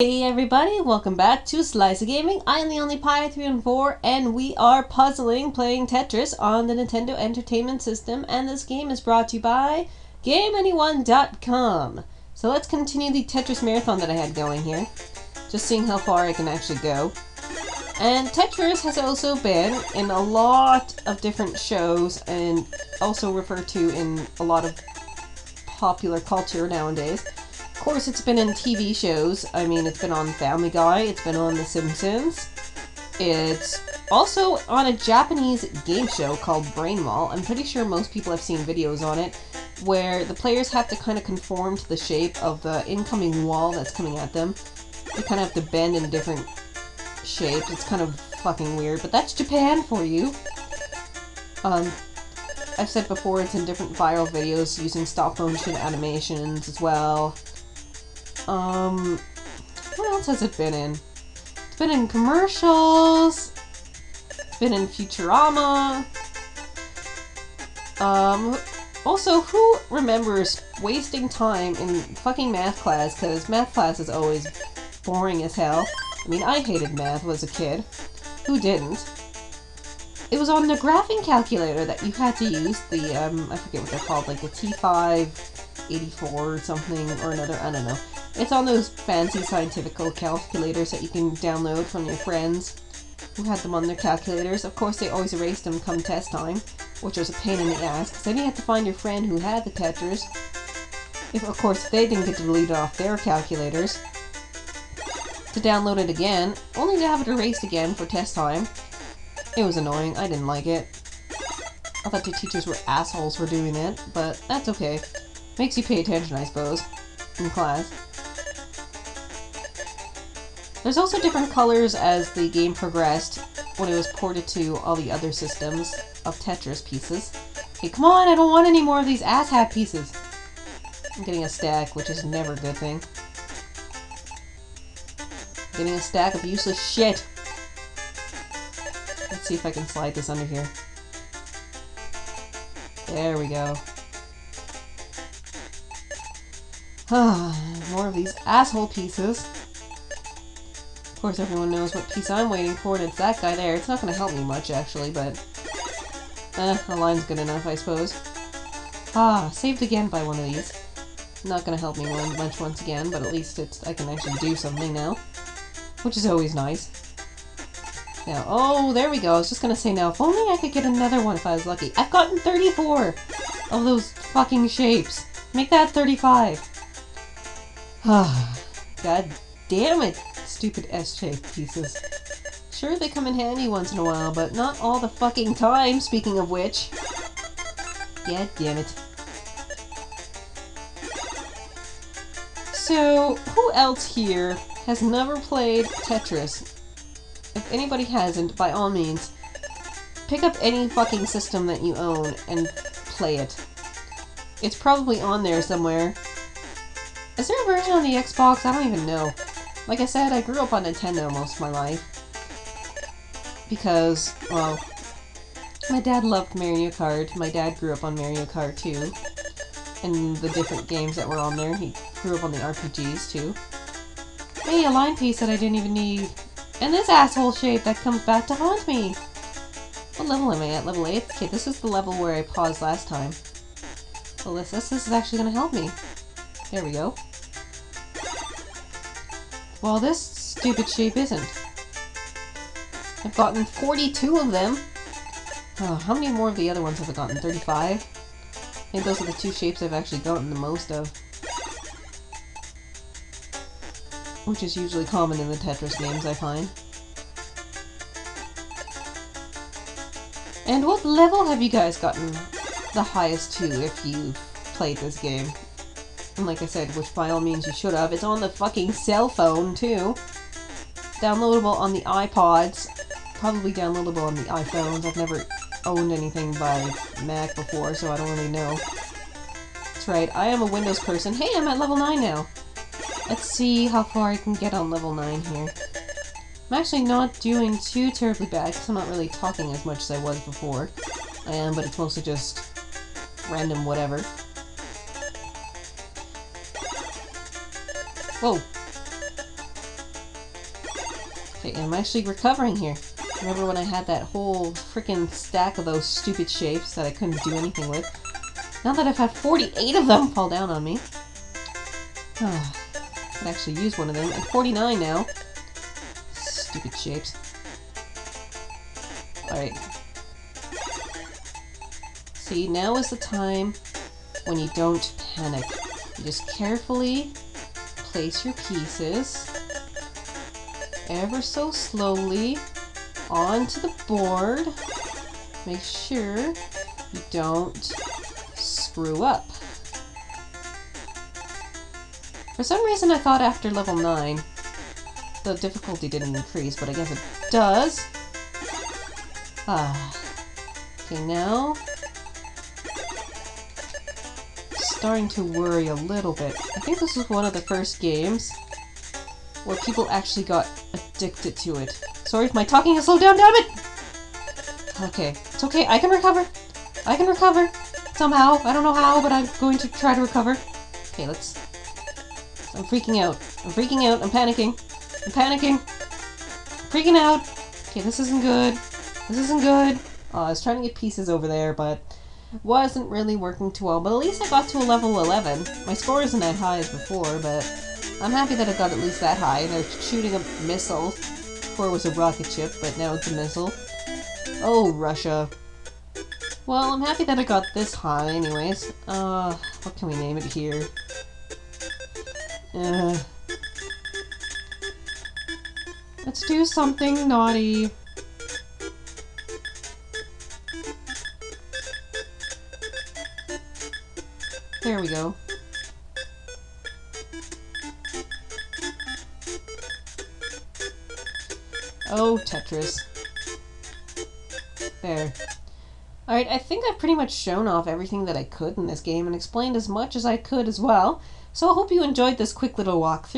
Hey everybody, welcome back to Slice of Gaming. I am the only Pi 3 and 4 and we are puzzling playing Tetris on the Nintendo Entertainment System and this game is brought to you by GameAnyone.com. So let's continue the Tetris marathon that I had going here. Just seeing how far I can actually go. And Tetris has also been in a lot of different shows and also referred to in a lot of popular culture nowadays. Of course, it's been in TV shows. I mean, it's been on Family Guy, it's been on The Simpsons. It's also on a Japanese game show called Brain Brainwall. I'm pretty sure most people have seen videos on it where the players have to kind of conform to the shape of the incoming wall that's coming at them. They kind of have to bend in different shapes. It's kind of fucking weird, but that's Japan for you. Um, I've said before it's in different viral videos using stop motion animations as well. Um, what else has it been in? It's been in commercials. It's been in Futurama. Um, also, who remembers wasting time in fucking math class? Because math class is always boring as hell. I mean, I hated math as a kid. Who didn't? It was on the graphing calculator that you had to use the, um, I forget what they're called, like the T584 or something, or another, I don't know. It's on those fancy scientific calculators that you can download from your friends who had them on their calculators. Of course, they always erased them come test time, which was a pain in the ass, because then you had to find your friend who had the Tetris. If, of course, they didn't get to delete it off their calculators. To download it again, only to have it erased again for test time. It was annoying. I didn't like it. I thought the teachers were assholes for doing it, but that's okay. Makes you pay attention, I suppose, in class. There's also different colors as the game progressed when it was ported to all the other systems of Tetris pieces. Hey, come on, I don't want any more of these asshat pieces. I'm getting a stack, which is never a good thing. Getting a stack of useless shit. Let's see if I can slide this under here. There we go. More of these asshole pieces. Of course, everyone knows what piece I'm waiting for, and it's that guy there. It's not going to help me much, actually, but... Eh, the line's good enough, I suppose. Ah, saved again by one of these. Not going to help me much once again, but at least it's I can actually do something now. Which is always nice. Now, oh, there we go. I was just gonna say now, if only I could get another one if I was lucky. I've gotten 34 of those fucking shapes. Make that 35. Ah, God damn it, stupid S-shaped pieces. Sure, they come in handy once in a while, but not all the fucking time, speaking of which. God damn it. So, who else here has never played Tetris if anybody hasn't, by all means, pick up any fucking system that you own and play it. It's probably on there somewhere. Is there a version on the Xbox? I don't even know. Like I said, I grew up on Nintendo most of my life. Because, well, my dad loved Mario Kart. My dad grew up on Mario Kart too. And the different games that were on there. He grew up on the RPGs too. Hey, a line piece that I didn't even need. And this asshole shape that comes back to haunt me! What level am I at? Level 8? Okay, this is the level where I paused last time. Well, this, this, this is actually going to help me. There we go. Well, this stupid shape isn't. I've gotten 42 of them! Oh, how many more of the other ones have I gotten? 35? I think those are the two shapes I've actually gotten the most of. which is usually common in the Tetris games, I find. And what level have you guys gotten the highest to if you've played this game? And like I said, which by all means you should have, it's on the fucking cell phone too. Downloadable on the iPods, probably downloadable on the iPhones. I've never owned anything by Mac before, so I don't really know. That's right, I am a Windows person. Hey, I'm at level 9 now! Let's see how far I can get on level 9 here. I'm actually not doing too terribly bad, because I'm not really talking as much as I was before. I am, but it's mostly just random whatever. Whoa! Okay, I'm actually recovering here. Remember when I had that whole freaking stack of those stupid shapes that I couldn't do anything with? Now that I've had 48 of them fall down on me. Oh, I could actually use one of them. I'm 49 now. Stupid shapes. Alright. See, now is the time when you don't panic. You just carefully place your pieces ever so slowly onto the board. Make sure you don't screw up. For some reason I thought after level 9 the difficulty didn't increase, but I guess it does. Ah. Okay, now... Starting to worry a little bit. I think this was one of the first games where people actually got addicted to it. Sorry if my talking has slowed down, damn it! Okay, it's okay, I can recover. I can recover. Somehow. I don't know how, but I'm going to try to recover. Okay, let's... I'm freaking out. I'm freaking out. I'm panicking. I'm panicking. I'm freaking out. Okay, this isn't good. This isn't good. Oh, I was trying to get pieces over there, but wasn't really working too well. But at least I got to a level 11. My score isn't that high as before, but I'm happy that I got at least that high. They're shooting a missile. Before it was a rocket ship, but now it's a missile. Oh, Russia. Well, I'm happy that I got this high anyways. Uh, what can we name it here? Uh, let's do something naughty. We go. Oh, Tetris. There. Alright, I think I've pretty much shown off everything that I could in this game and explained as much as I could as well. So I hope you enjoyed this quick little walkthrough.